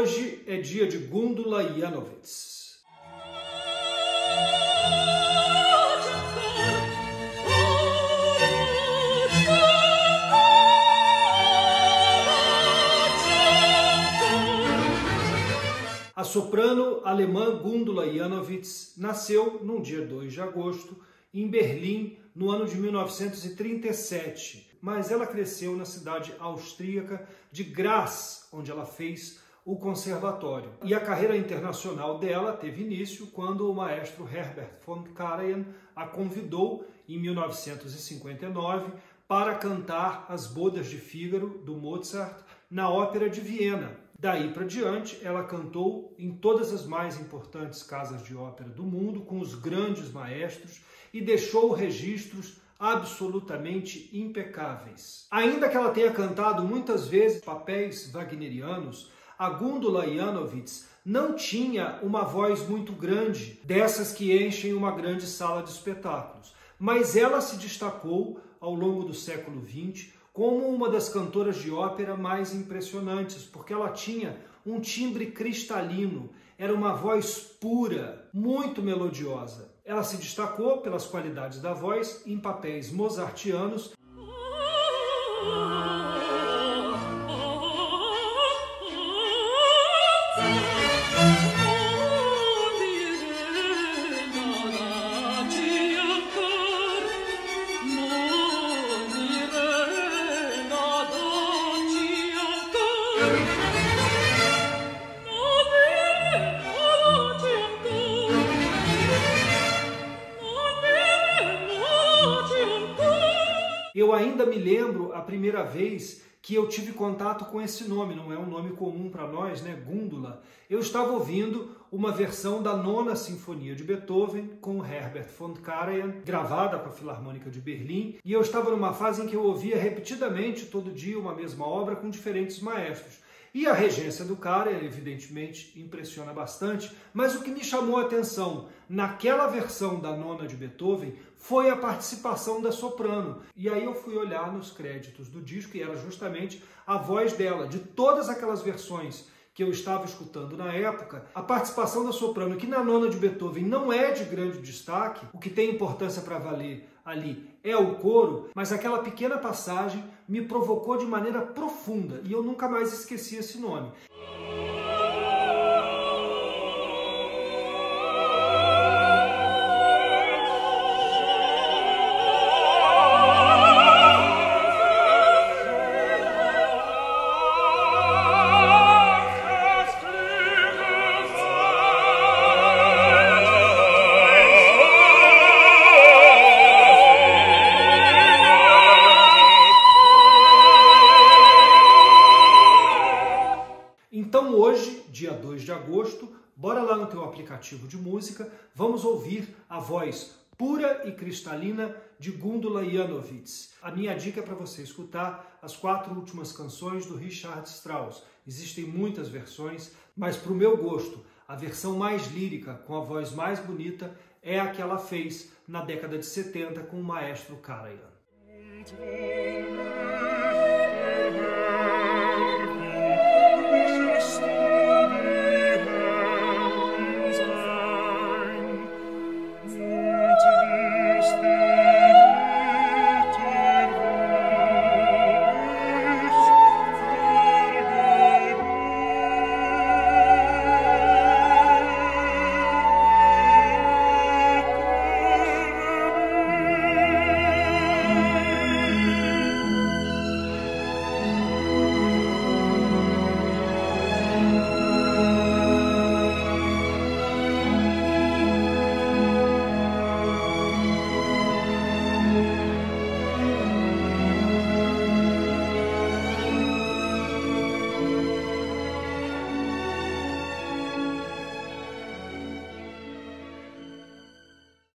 Hoje é dia de Gundula Janowitz. A soprano alemã Gundula Janowitz nasceu no dia 2 de agosto em Berlim no ano de 1937, mas ela cresceu na cidade austríaca de Graz, onde ela fez o conservatório. E a carreira internacional dela teve início quando o maestro Herbert von Karajan a convidou em 1959 para cantar as Bodas de Fígaro do Mozart na Ópera de Viena. Daí para diante, ela cantou em todas as mais importantes casas de ópera do mundo, com os grandes maestros, e deixou registros absolutamente impecáveis. Ainda que ela tenha cantado muitas vezes papéis wagnerianos, a Gundula Janowitz não tinha uma voz muito grande, dessas que enchem uma grande sala de espetáculos, mas ela se destacou ao longo do século XX como uma das cantoras de ópera mais impressionantes, porque ela tinha um timbre cristalino, era uma voz pura, muito melodiosa. Ela se destacou pelas qualidades da voz em papéis mozartianos. Ainda me lembro a primeira vez que eu tive contato com esse nome, não é um nome comum para nós, né? Gundula. Eu estava ouvindo uma versão da Nona Sinfonia de Beethoven com Herbert von Karajan, gravada com a Filarmônica de Berlim, e eu estava numa fase em que eu ouvia repetidamente todo dia uma mesma obra com diferentes maestros. E a regência do cara, evidentemente, impressiona bastante, mas o que me chamou a atenção naquela versão da nona de Beethoven foi a participação da soprano. E aí eu fui olhar nos créditos do disco e era justamente a voz dela, de todas aquelas versões que eu estava escutando na época, a participação da soprano, que na nona de Beethoven não é de grande destaque, o que tem importância para valer ali é o coro, mas aquela pequena passagem me provocou de maneira profunda e eu nunca mais esqueci esse nome. de agosto, bora lá no teu aplicativo de música, vamos ouvir a voz pura e cristalina de Gundula Janovitz. A minha dica é para você escutar as quatro últimas canções do Richard Strauss. Existem muitas versões, mas para o meu gosto, a versão mais lírica, com a voz mais bonita, é a que ela fez na década de 70 com o maestro Karajan.